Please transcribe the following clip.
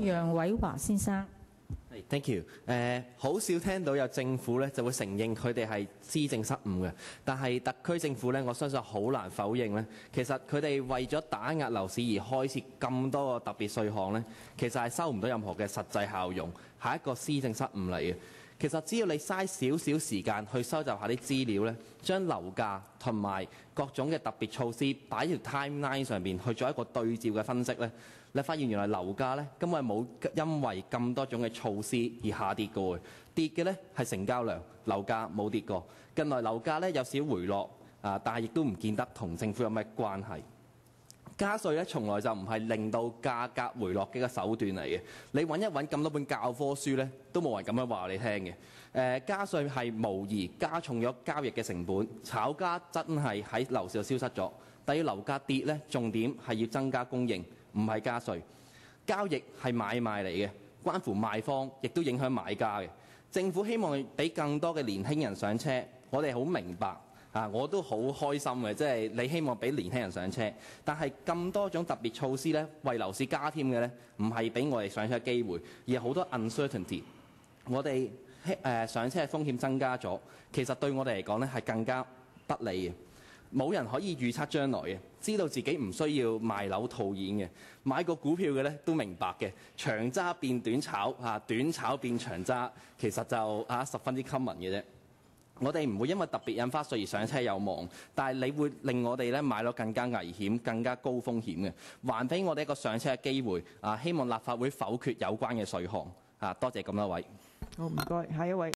楊偉華先生，，thank you。誒，好少聽到有政府咧就會承認佢哋係施政失誤嘅，但係特區政府咧，我相信好難否認咧，其實佢哋為咗打壓樓市而開設咁多個特別税項咧，其實係收唔到任何嘅實際效用，係一個施政失誤嚟嘅。其實只要你嘥少少時間去收集下啲資料咧，將樓價同埋各種嘅特別措施擺喺條 timeline 上邊去做一個對照嘅分析咧，你發現原來樓價咧根本係冇因為咁多種嘅措施而下跌過嘅，跌嘅咧係成交量，樓價冇跌過。近來樓價咧有少回落啊，但係亦都唔見得同政府有咩關係。加稅咧，從來就唔係令到價格回落嘅一個手段嚟嘅。你揾一揾咁多本教科書咧，都冇人咁樣話你聽嘅。誒，加稅係無疑加重咗交易嘅成本，炒家真係喺樓市度消失咗。但要樓價跌咧，重點係要增加供應，唔係加稅。交易係買賣嚟嘅，關乎賣方，亦都影響買家嘅。政府希望俾更多嘅年輕人上車，我哋好明白。啊！我都好開心嘅，即係你希望俾年輕人上車，但係咁多種特別措施呢，為樓市加添嘅呢，唔係俾我哋上車嘅機會，而係好多 uncertainty。我哋誒、上車嘅風險增加咗，其實對我哋嚟講呢，係更加不利嘅。冇人可以預測將來嘅，知道自己唔需要賣樓套現嘅，買個股票嘅呢都明白嘅，長揸變短炒嚇，短炒變長揸，其實就啊十分之 common 嘅啫。我哋唔會因為特別印花稅而上車有望，但係你會令我哋咧買落更加危險、更加高風險嘅，還俾我哋一個上車嘅機會。啊，希望立法會否決有關嘅稅項。啊，多謝咁多位。好，唔該，下一位。